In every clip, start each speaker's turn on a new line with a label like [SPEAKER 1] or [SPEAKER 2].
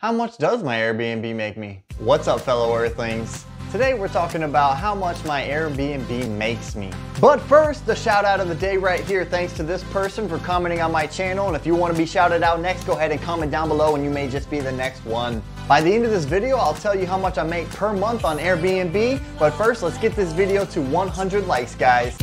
[SPEAKER 1] How much does my Airbnb make me? What's up fellow Earthlings? Today we're talking about how much my Airbnb makes me. But first, the shout out of the day right here. Thanks to this person for commenting on my channel. And if you want to be shouted out next, go ahead and comment down below and you may just be the next one. By the end of this video, I'll tell you how much I make per month on Airbnb. But first, let's get this video to 100 likes, guys.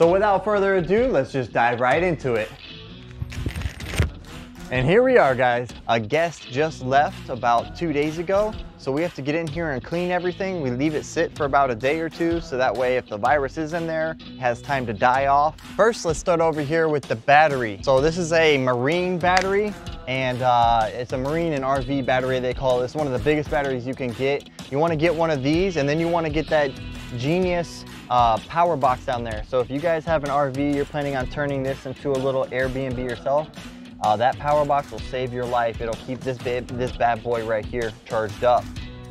[SPEAKER 1] So without further ado, let's just dive right into it. And here we are guys. A guest just left about two days ago. So we have to get in here and clean everything. We leave it sit for about a day or two. So that way if the virus is in there, has time to die off. First, let's start over here with the battery. So this is a marine battery and uh, it's a marine and RV battery they call it. It's one of the biggest batteries you can get. You wanna get one of these and then you wanna get that Genius uh, power box down there. So if you guys have an RV, you're planning on turning this into a little Airbnb yourself, uh, that power box will save your life. It'll keep this, this bad boy right here charged up.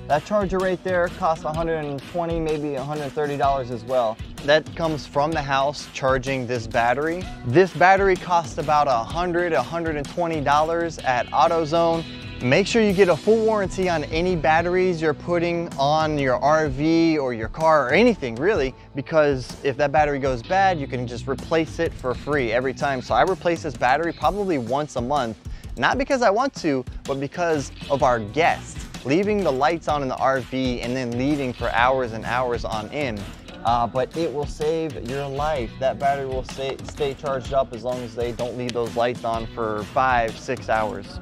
[SPEAKER 1] That charger right there costs 120, maybe $130 as well. That comes from the house charging this battery. This battery costs about $100, $120 at AutoZone. Make sure you get a full warranty on any batteries you're putting on your RV or your car or anything really, because if that battery goes bad, you can just replace it for free every time. So I replace this battery probably once a month, not because I want to, but because of our guests. Leaving the lights on in the RV and then leaving for hours and hours on end. Uh, but it will save your life. That battery will stay, stay charged up as long as they don't leave those lights on for five, six hours.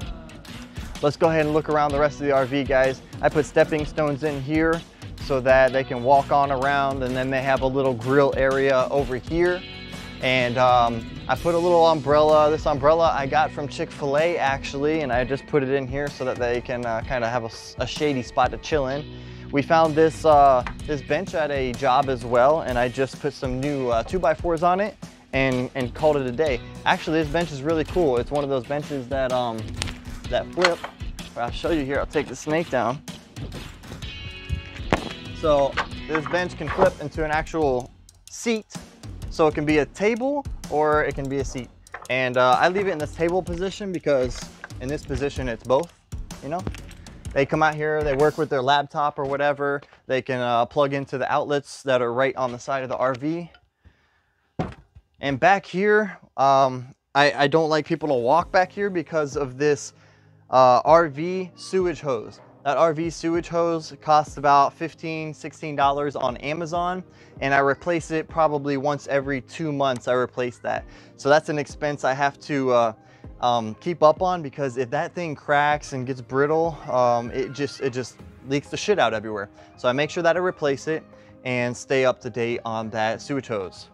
[SPEAKER 1] Let's go ahead and look around the rest of the RV, guys. I put stepping stones in here so that they can walk on around and then they have a little grill area over here. And um, I put a little umbrella. This umbrella I got from Chick-fil-A actually, and I just put it in here so that they can uh, kind of have a, a, shady spot to chill in. We found this, uh, this bench at a job as well, and I just put some new uh, 2x4s on it and, and called it a day. Actually, this bench is really cool. It's one of those benches that um, that flip. I'll show you here, I'll take the snake down. So this bench can flip into an actual seat. So it can be a table or it can be a seat. And uh, I leave it in this table position because in this position it's both, you know? They come out here, they work with their laptop or whatever. They can uh, plug into the outlets that are right on the side of the RV. And back here, um, I, I don't like people to walk back here because of this uh, RV sewage hose. That RV sewage hose costs about $15, $16 on Amazon, and I replace it probably once every two months I replace that. So that's an expense I have to uh, um, keep up on because if that thing cracks and gets brittle, um, it just it just leaks the shit out everywhere. So I make sure that I replace it and stay up to date on that sewage hose.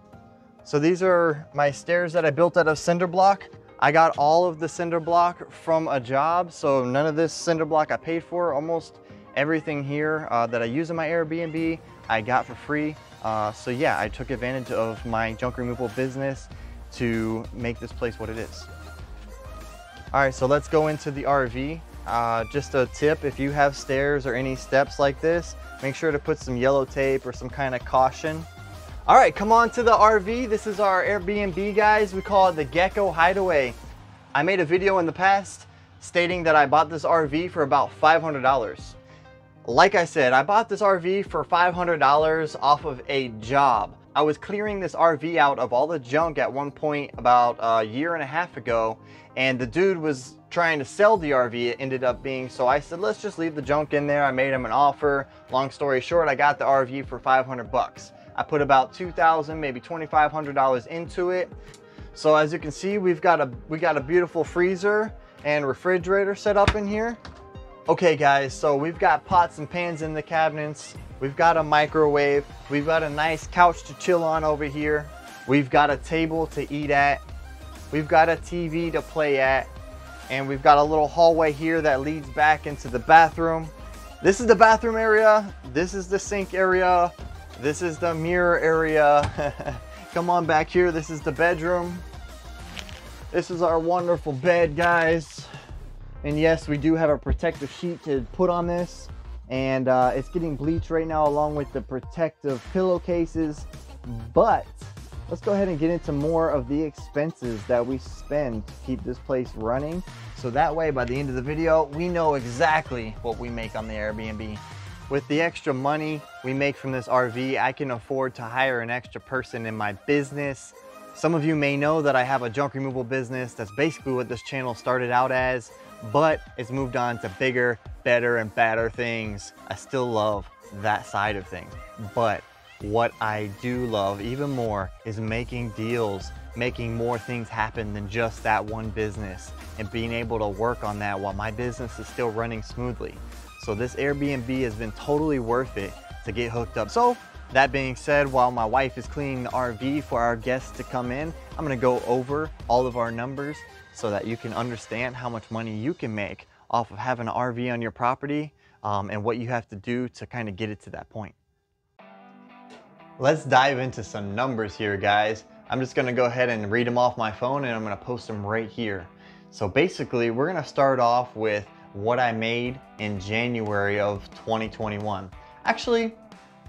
[SPEAKER 1] So these are my stairs that I built out of cinder block. I got all of the cinder block from a job, so none of this cinder block I paid for. Almost everything here uh, that I use in my Airbnb, I got for free. Uh, so yeah, I took advantage of my junk removal business to make this place what it is. All right, so let's go into the RV. Uh, just a tip, if you have stairs or any steps like this, make sure to put some yellow tape or some kind of caution all right, come on to the RV. This is our Airbnb, guys. We call it the Gecko Hideaway. I made a video in the past stating that I bought this RV for about $500. Like I said, I bought this RV for $500 off of a job. I was clearing this RV out of all the junk at one point about a year and a half ago, and the dude was trying to sell the RV. It ended up being, so I said, let's just leave the junk in there. I made him an offer. Long story short, I got the RV for 500 bucks. I put about 2,000, maybe $2,500 into it. So as you can see, we've got a we got a beautiful freezer and refrigerator set up in here. Okay guys, so we've got pots and pans in the cabinets. We've got a microwave. We've got a nice couch to chill on over here. We've got a table to eat at. We've got a TV to play at. And we've got a little hallway here that leads back into the bathroom. This is the bathroom area. This is the sink area. This is the mirror area. Come on back here. This is the bedroom. This is our wonderful bed, guys. And yes, we do have a protective sheet to put on this. And uh, it's getting bleached right now along with the protective pillowcases. But let's go ahead and get into more of the expenses that we spend to keep this place running. So that way, by the end of the video, we know exactly what we make on the Airbnb. With the extra money we make from this RV, I can afford to hire an extra person in my business. Some of you may know that I have a junk removal business. That's basically what this channel started out as but it's moved on to bigger, better, and badder things. I still love that side of things. But what I do love even more is making deals, making more things happen than just that one business and being able to work on that while my business is still running smoothly. So this Airbnb has been totally worth it to get hooked up. So that being said, while my wife is cleaning the RV for our guests to come in, I'm gonna go over all of our numbers so that you can understand how much money you can make off of having an RV on your property um, and what you have to do to kind of get it to that point. Let's dive into some numbers here, guys. I'm just gonna go ahead and read them off my phone and I'm gonna post them right here. So basically, we're gonna start off with what I made in January of 2021. Actually,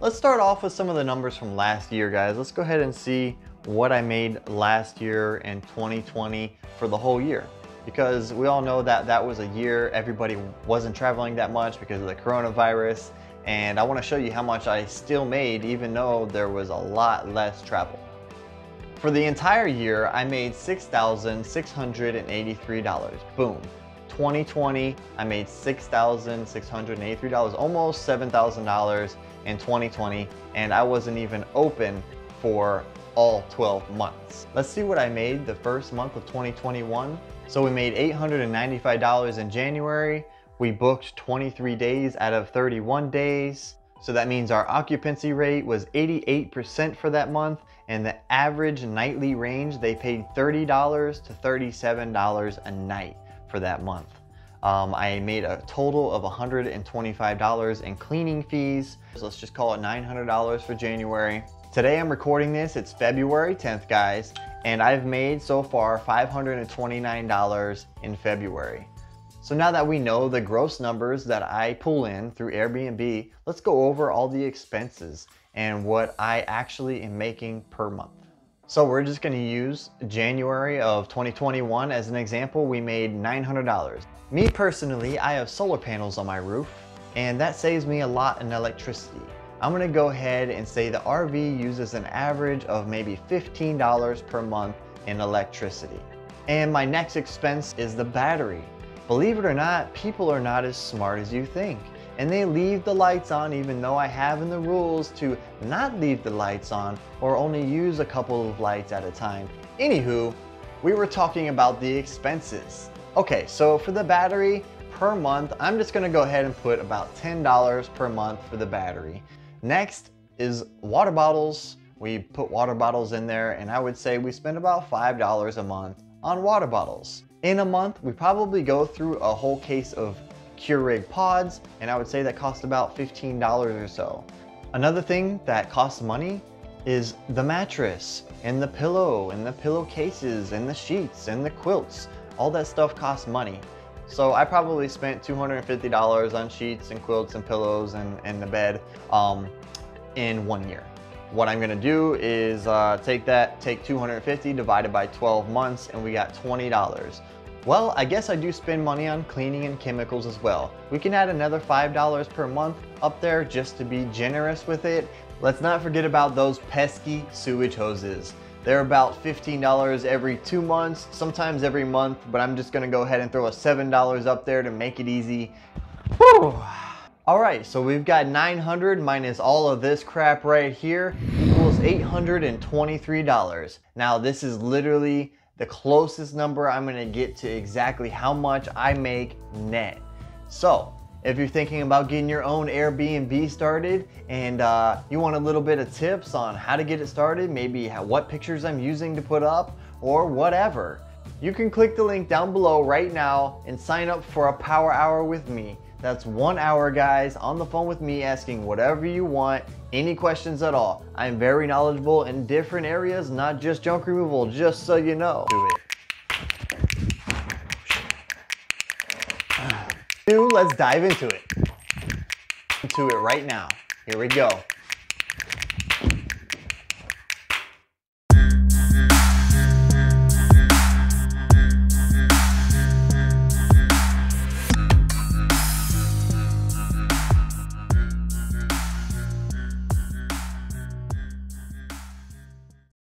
[SPEAKER 1] let's start off with some of the numbers from last year, guys. Let's go ahead and see what I made last year in 2020 for the whole year. Because we all know that that was a year everybody wasn't traveling that much because of the coronavirus. And I wanna show you how much I still made even though there was a lot less travel. For the entire year, I made $6,683. Boom. 2020, I made $6,683, almost $7,000 in 2020, and I wasn't even open for all 12 months. Let's see what I made the first month of 2021. So we made $895 in January. We booked 23 days out of 31 days. So that means our occupancy rate was 88% for that month and the average nightly range, they paid $30 to $37 a night for that month. Um, I made a total of $125 in cleaning fees. So let's just call it $900 for January. Today I'm recording this, it's February 10th guys, and I've made so far $529 in February. So now that we know the gross numbers that I pull in through Airbnb, let's go over all the expenses and what I actually am making per month. So we're just gonna use January of 2021 as an example. We made $900. Me personally, I have solar panels on my roof and that saves me a lot in electricity. I'm gonna go ahead and say the RV uses an average of maybe $15 per month in electricity. And my next expense is the battery. Believe it or not, people are not as smart as you think. And they leave the lights on even though I have in the rules to not leave the lights on or only use a couple of lights at a time. Anywho, we were talking about the expenses. Okay, so for the battery, per month, I'm just gonna go ahead and put about $10 per month for the battery. Next is water bottles. We put water bottles in there and I would say we spend about $5 a month on water bottles. In a month, we probably go through a whole case of Keurig pods and I would say that cost about $15 or so. Another thing that costs money is the mattress and the pillow and the pillowcases and the sheets and the quilts. All that stuff costs money. So I probably spent $250 on sheets and quilts and pillows and, and the bed um, in one year. What I'm gonna do is uh, take that, take 250 divided by 12 months and we got $20. Well, I guess I do spend money on cleaning and chemicals as well. We can add another $5 per month up there just to be generous with it. Let's not forget about those pesky sewage hoses. They're about $15 every two months, sometimes every month, but I'm just gonna go ahead and throw a $7 up there to make it easy. Whew. All right, so we've got 900 minus all of this crap right here equals $823. Now this is literally the closest number I'm gonna get to exactly how much I make net. So if you're thinking about getting your own Airbnb started and uh, you want a little bit of tips on how to get it started, maybe how, what pictures I'm using to put up or whatever, You can click the link down below right now and sign up for a power hour with me. That's one hour, guys, on the phone with me asking whatever you want, any questions at all. I'm very knowledgeable in different areas, not just junk removal, just so you know. Do it. Two, let's dive into it. Into it right now. Here we go.